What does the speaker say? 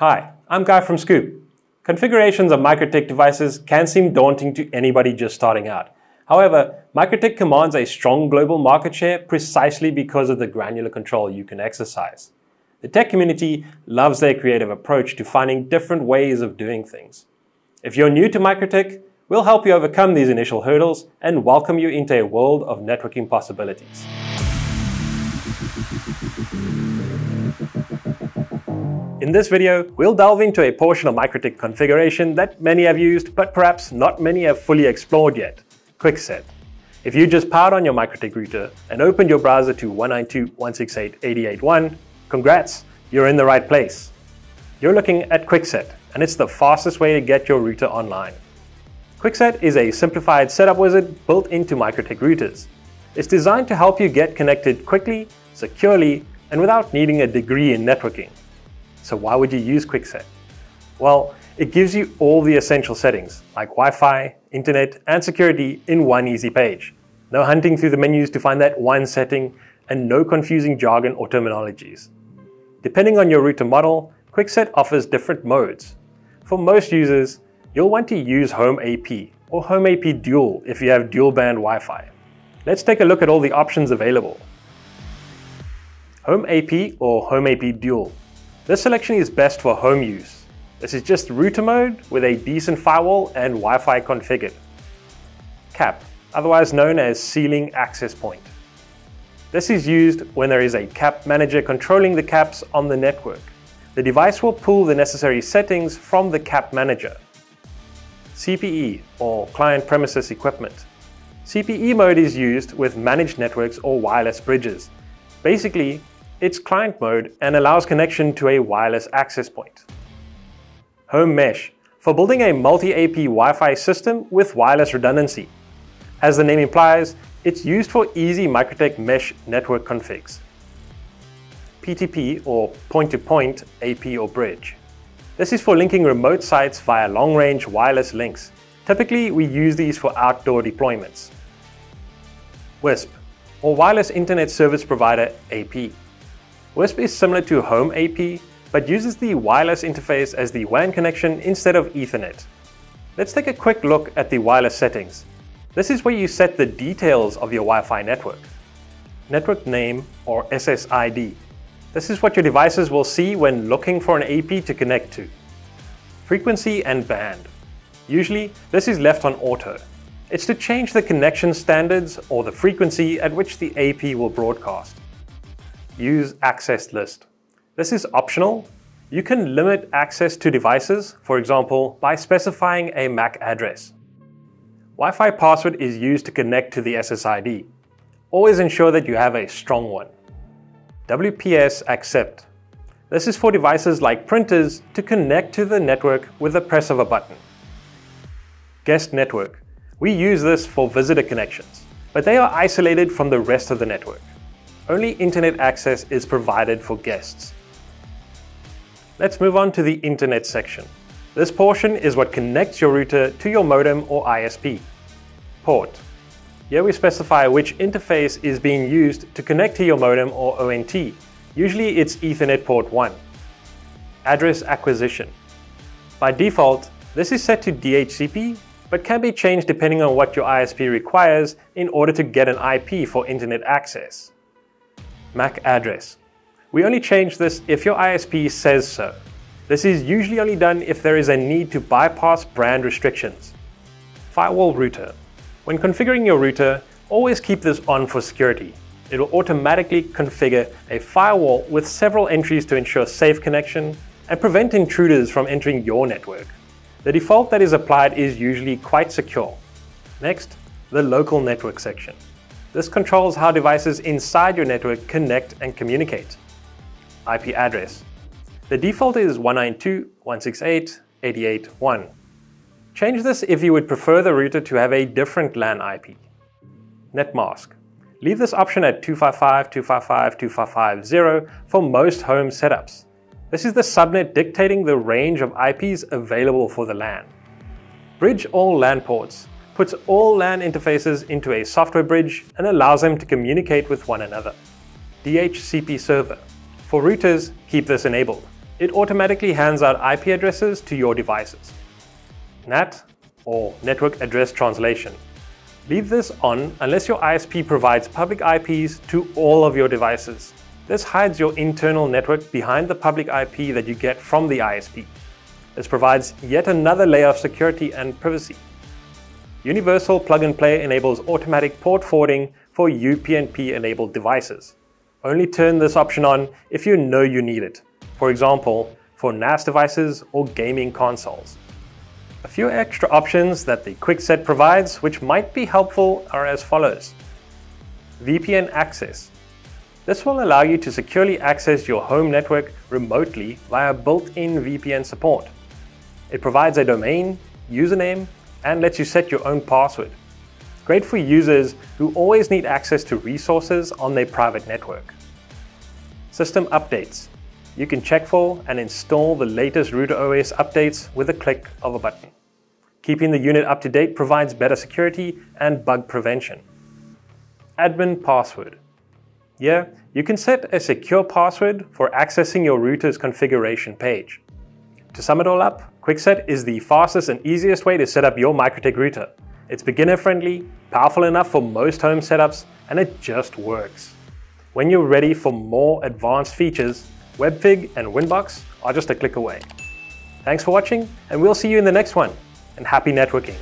Hi, I'm Guy from Scoop. Configurations of MikroTik devices can seem daunting to anybody just starting out. However, MikroTik commands a strong global market share precisely because of the granular control you can exercise. The tech community loves their creative approach to finding different ways of doing things. If you're new to MikroTik, we'll help you overcome these initial hurdles and welcome you into a world of networking possibilities. In this video, we'll delve into a portion of MikroTik configuration that many have used, but perhaps not many have fully explored yet, QuickSet. If you just powered on your MikroTik router and opened your browser to 192.168.80.81, congrats, you're in the right place. You're looking at QuickSet, and it's the fastest way to get your router online. QuickSet is a simplified setup wizard built into MikroTik routers. It's designed to help you get connected quickly, securely, and without needing a degree in networking. So why would you use QuickSet? Well, it gives you all the essential settings like Wi-Fi, internet, and security in one easy page. No hunting through the menus to find that one setting, and no confusing jargon or terminologies. Depending on your router model, QuickSet offers different modes. For most users, you'll want to use Home AP or Home AP Dual if you have dual band Wi-Fi. Let's take a look at all the options available. Home AP or Home AP Dual this selection is best for home use. This is just router mode with a decent firewall and Wi-Fi configured. CAP, otherwise known as Ceiling Access Point. This is used when there is a CAP manager controlling the CAPs on the network. The device will pull the necessary settings from the CAP manager. CPE, or Client Premises Equipment. CPE mode is used with managed networks or wireless bridges. Basically, it's client mode and allows connection to a wireless access point. Home Mesh, for building a multi-AP Wi-Fi system with wireless redundancy. As the name implies, it's used for easy MikroTik mesh network configs. PTP or point-to-point -point AP or bridge. This is for linking remote sites via long-range wireless links. Typically, we use these for outdoor deployments. WISP, or Wireless Internet Service Provider AP. WISP is similar to Home AP, but uses the wireless interface as the WAN connection instead of Ethernet. Let's take a quick look at the wireless settings. This is where you set the details of your Wi-Fi network. Network name or SSID. This is what your devices will see when looking for an AP to connect to. Frequency and band. Usually, this is left on auto. It's to change the connection standards or the frequency at which the AP will broadcast use access list. This is optional. You can limit access to devices, for example, by specifying a MAC address. Wi-Fi password is used to connect to the SSID. Always ensure that you have a strong one. WPS accept. This is for devices like printers to connect to the network with the press of a button. Guest network. We use this for visitor connections, but they are isolated from the rest of the network only internet access is provided for guests. Let's move on to the internet section. This portion is what connects your router to your modem or ISP. Port. Here we specify which interface is being used to connect to your modem or ONT. Usually it's Ethernet port 1. Address acquisition. By default, this is set to DHCP, but can be changed depending on what your ISP requires in order to get an IP for internet access. MAC address. We only change this if your ISP says so. This is usually only done if there is a need to bypass brand restrictions. Firewall router. When configuring your router, always keep this on for security. It will automatically configure a firewall with several entries to ensure safe connection and prevent intruders from entering your network. The default that is applied is usually quite secure. Next, the local network section. This controls how devices inside your network connect and communicate. IP address. The default is 192.168.88.1. Change this if you would prefer the router to have a different LAN IP. Netmask. Leave this option at 255.255.255.0 for most home setups. This is the subnet dictating the range of IPs available for the LAN. Bridge all LAN ports puts all LAN interfaces into a software bridge and allows them to communicate with one another. DHCP server. For routers, keep this enabled. it automatically hands out IP addresses to your devices. NAT, or Network Address Translation. Leave this on unless your ISP provides public IPs to all of your devices. This hides your internal network behind the public IP that you get from the ISP. This provides yet another layer of security and privacy. Universal Plug and Play enables automatic port forwarding for UPnP enabled devices. Only turn this option on if you know you need it. For example, for NAS devices or gaming consoles. A few extra options that the QuickSet provides which might be helpful are as follows. VPN access. This will allow you to securely access your home network remotely via built-in VPN support. It provides a domain, username, and lets you set your own password. Great for users who always need access to resources on their private network. System updates. You can check for and install the latest RouterOS updates with a click of a button. Keeping the unit up to date provides better security and bug prevention. Admin password. Here, you can set a secure password for accessing your router's configuration page. To sum it all up, QuickSet is the fastest and easiest way to set up your MikroTik router. It's beginner friendly, powerful enough for most home setups, and it just works. When you're ready for more advanced features, Webfig and Winbox are just a click away. Thanks for watching, and we'll see you in the next one, and happy networking.